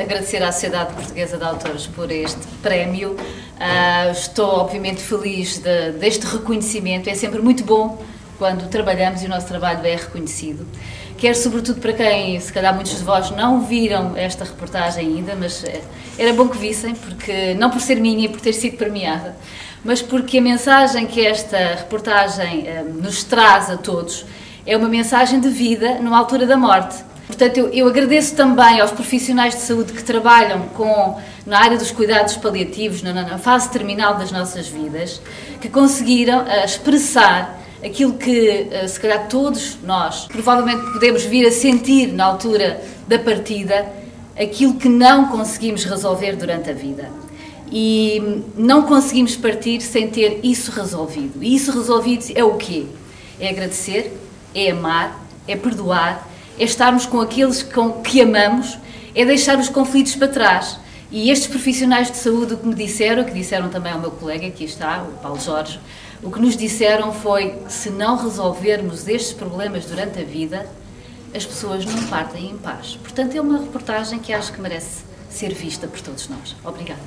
Agradecer à Sociedade Portuguesa de Autores por este prémio. Uh, estou, obviamente, feliz de, deste reconhecimento. É sempre muito bom quando trabalhamos e o nosso trabalho é reconhecido. Quero, sobretudo, para quem, se calhar muitos de vós não viram esta reportagem ainda, mas eh, era bom que vissem, porque não por ser minha e por ter sido premiada, mas porque a mensagem que esta reportagem uh, nos traz a todos é uma mensagem de vida numa altura da morte Portanto, eu, eu, agradeço também aos profissionais de saúde que trabalham com, na área dos cuidados paliativos, na, na fase terminal das nossas vidas, que conseguiram uh, expressar aquilo que, uh, se calhar, todos nós provavelmente podemos vir a sentir na altura da partida, aquilo que não conseguimos resolver durante a vida. E não conseguimos partir sem ter isso resolvido. E isso resolvido é o quê? É agradecer, é amar, é perdoar é estarmos com aqueles com que amamos, é deixar os conflitos para trás. E estes profissionais de saúde o que me disseram, que disseram também ao meu colega, aqui está, o Paulo Jorge, o que nos disseram foi que se não resolvermos estes problemas durante a vida, as pessoas não partem em paz. Portanto, é uma reportagem que acho que merece ser vista por todos nós. Obrigada.